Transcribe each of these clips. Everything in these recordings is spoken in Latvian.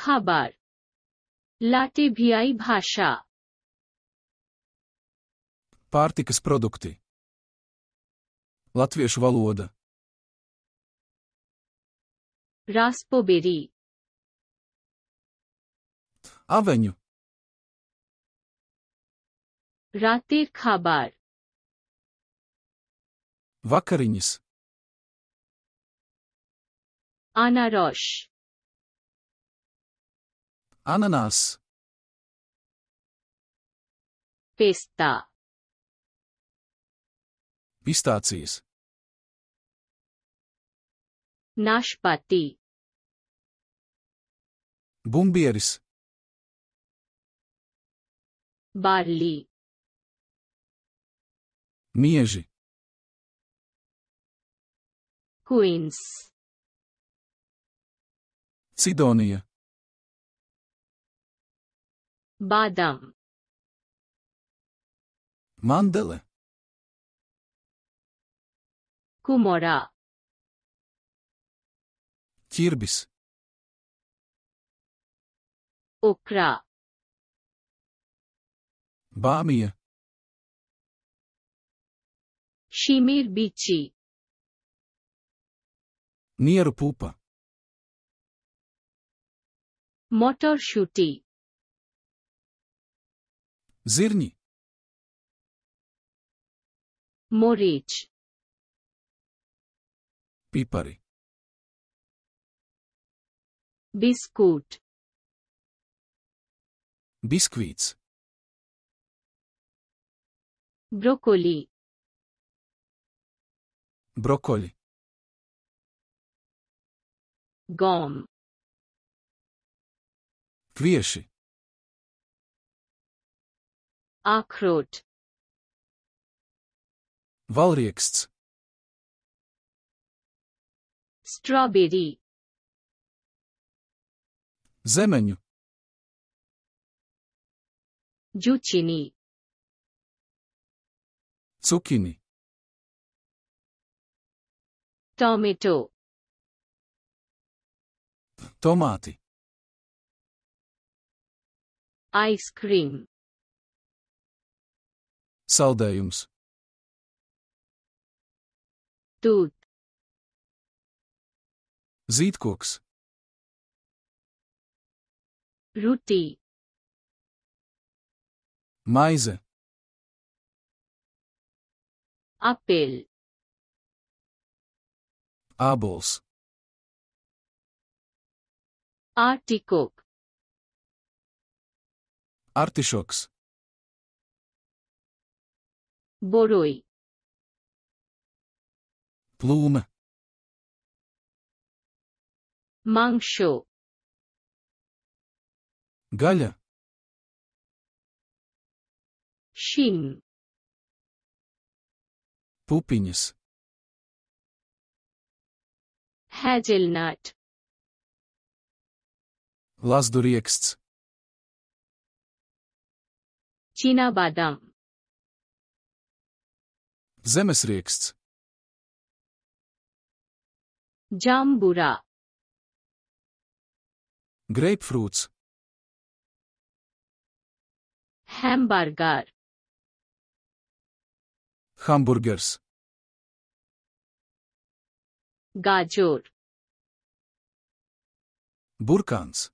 খাবার লাটেভিয়াই ভাষা Pārtikas produkti. Latviešu valoda. রাসপোবেরি Aveņu. রাতের খাবার Vakariņas. আনারস Ananas. Pistā. Pistācijas. Našpatī. Bumbieris. Barlī. Mieži. Queens. Sidonija. बादाम mandala कुमोरा ķirbis, ओकरा bāmija, शिमिर बीची nieru pupa, मटरशुटी Zirni. Morič. Pipari. Biskut. Biskvic. Brokoli. Brokoli. Gom. Kviješi. Akrot. Valrieksts. Strawberry. Zemeņu. Jucini. Cukini. Tomato. Tomāti. Ice cream. Saldējums. Tūt. Zīdkoks. Rutī. Maize. Apel. Ābols. Artikok. Artišoks. boroi. Plume. mangsho. Galha. Shin. Pupinis hazelnut. China Chinabadam. Zemesrieksts. Džamburā Grapefruits. Hamburger. Hamburgers. Gajor Burkans.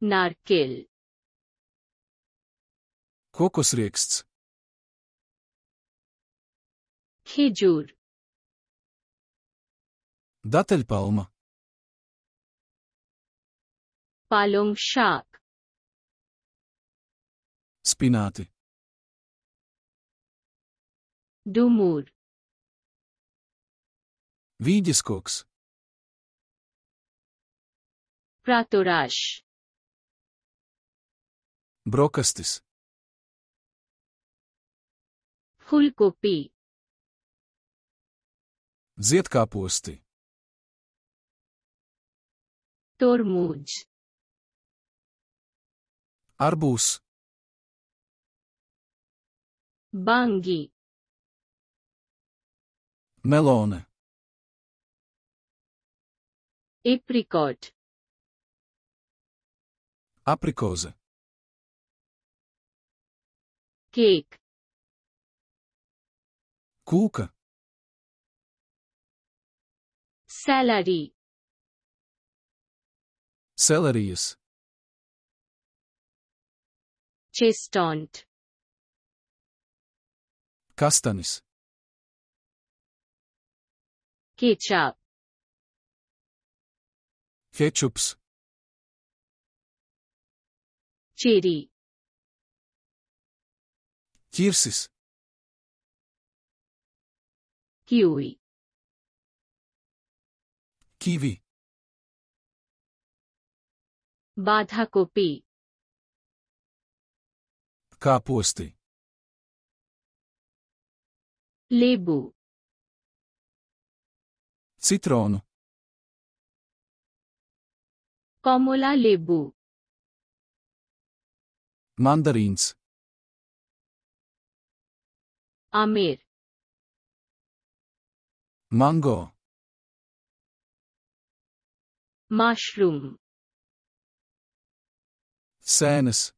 Narkil. Kokosrieksts. Hijur. Datel Palung Palong shak. Spinati. Dumur. Vīģiskoks. Pratoraš. Brokastis. Fulkopī. Ziedkāposti Tormūģ Arbūs. Bangi. Melone. Apricot Aprikoze. Cake. Kūka. Salary. Salaries. Chestont. Kastanis Ketchup. Ketchups. Cherry. Kirsis Kiwi. Kiwi. बाधा कोपी कापोस्ते लेबू। सित्रोन। कोमोला लेबू। मंदरिंस आमिर। मंगो। mushroom. Sinus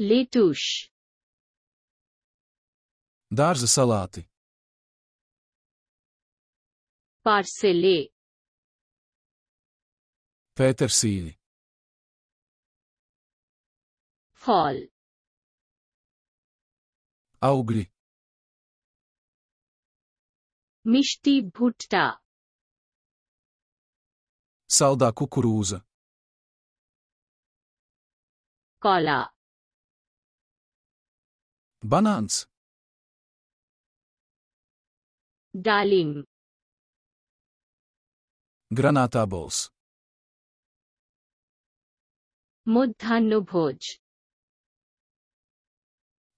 letuš dārza salāti parselē pētersīļi fall augļi मिष्टी भुट्टा saldā kukurūza, কলা banāns, ডালিম granātābols, মধ্যাহ্নভোজ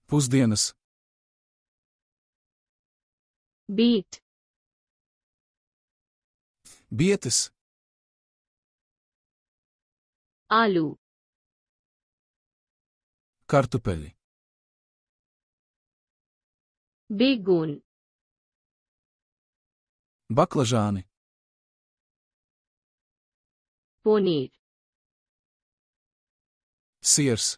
pusdienas, বিট bietes, आलू। कर्तपल बेगून बकलजान पनीर सियर्स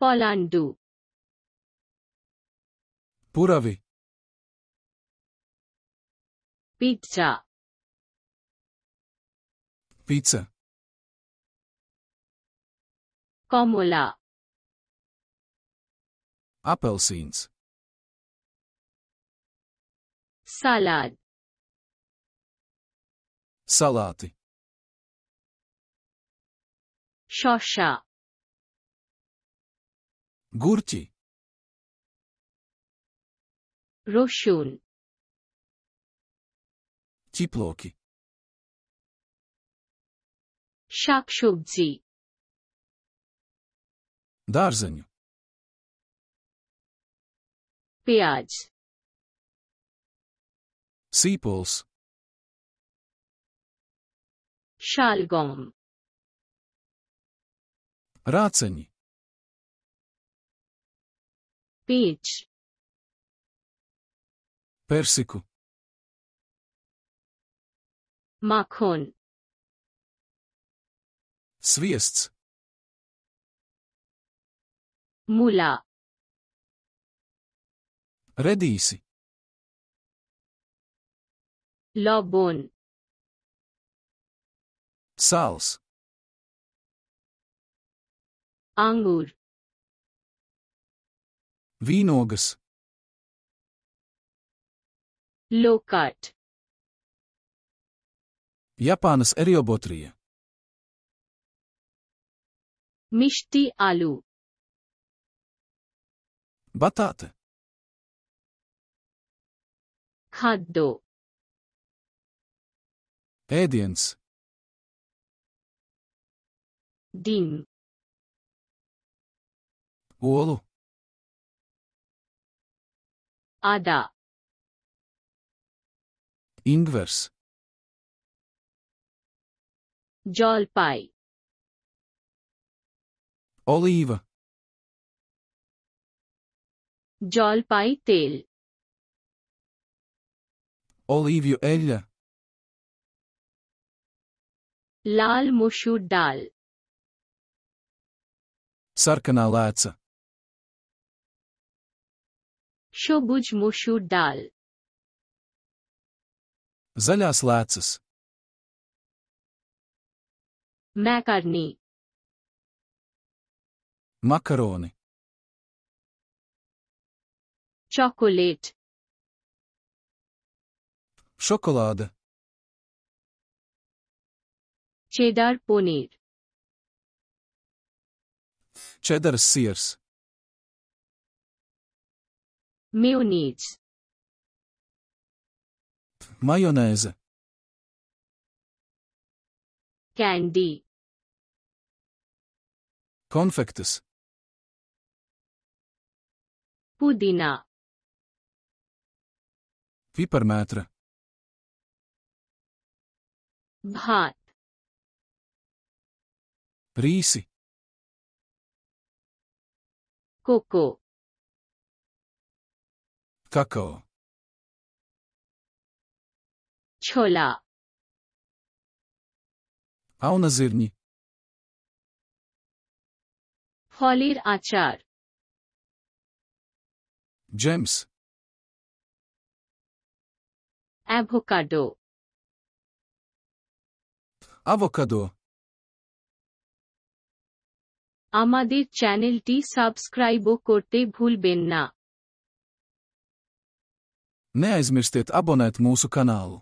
पोलांडू पूरा pizza Pizza. Komola. seeds. Salad. Salati. Shosha. Gurti. Roșun. Tiploki. শাকসবজি dārzeņu, পেঁয়াজ sīpols, শালগম rāceņi, পেঁচ persiku, মাখন Sviests. Mulā. Redīsi. Lobun. Sāls. Angur. Vīnogas. Lokat. Japānas eriobotrija. মিষ্টি আলু batāte, খাদ্য ēdiens, ডিম olu, আদা ingvers, জলপাই olīva, জলপাই তেল olīvju eļļa, লাল মসুর ডাল sarkanā lēca, সবুজ মসুর ডাল zaļās lēcas, macaroni Makaroni. Chocolate. Šokolāde. Cheddar ponīr. Čedaras siers. Majonīts. Majonēze. Candy. Konfektes. Pudina. Vipermetre. Bhat. Risi. Koko. Kakao. Chola. Auna zirni. Folir achar. džems, avocado avokado, আমাদের চ্যানেলটি সাবস্ক্রাইবও করতে ভুলবেন না neaizmirstiet abonēt mūsu kanālu.